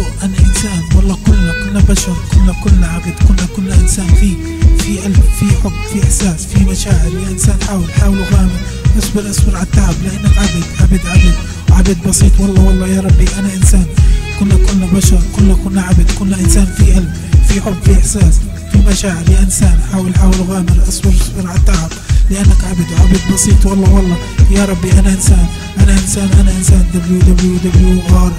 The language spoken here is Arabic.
فوق أنا إنسان والله كلنا كلنا بشر كلنا كلنا عبد كلنا كلنا إنسان. في في قلب في حب في إحساس في مشاعر. يا إنسان حاول حاول وغامر. اصبر اصبر على التعب لأنك عبد عبد عبد عبد بسيط. والله والله يا ربي أنا إنسان. كلنا كلنا بشر كلنا كلنا عبد كلنا إنسان. في قلب في حب في إحساس في مشاعر. يا إنسان حاول حاول وغامر. اصبر اصبر على التعب لأنك عبد عبد بسيط. والله والله يا ربي أنا إنسان أنا إنسان أنا إنسان. Www.r